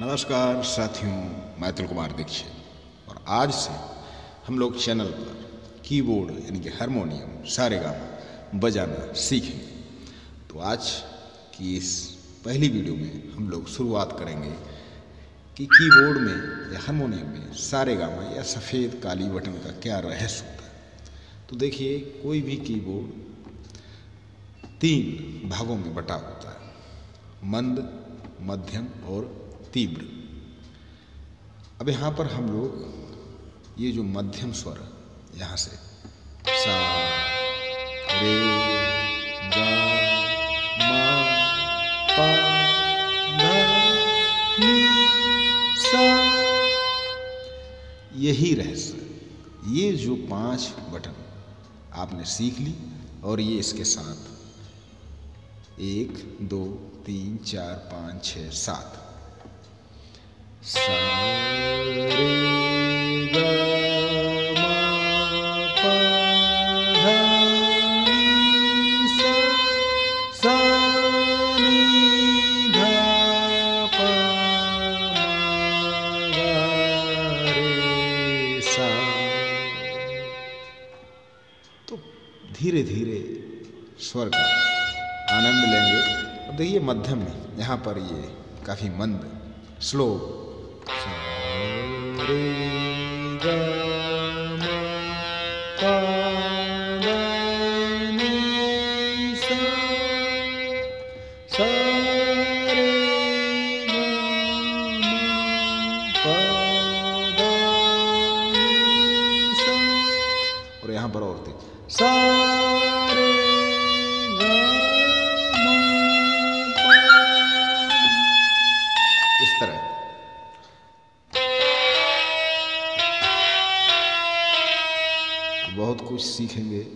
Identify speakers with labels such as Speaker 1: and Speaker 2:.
Speaker 1: नमस्कार साथियों, मैं अतुल कुमार दीक्षित। और आज से हम लोग चैनल पर कीबोर्ड, यानी कि हारमोनियम, सारे गामा बजाना सीखेंगे। तो आज की इस पहली वीडियो में हम लोग शुरुआत करेंगे कि कीबोर्ड में या हारमोनियम में सारे गामा या सफ़ेद, काली बटन का क्या रहस्य होता है। तो देखिए, कोई भी कीबोर्ड तीन भागों में बटा होता है। मंद, मध्यम और तीव्र। अब यहाँ पर हम लोग ये जो मध्यम स्वर, यहाँ से, सा, रे यही रहस्य, ये जो पाँच बटन आपने सीख ली और ये इसके साथ, एक, दो, तीन, चार, पाँच छ सात। धीरे धीरे स्वर का आनंद लेंगे। और देखिए मध्यम में यहाँ पर ये काफ़ी मंद, स्लो। और यहाँ पर और थे सा बहुत कुछ सीखेंगे।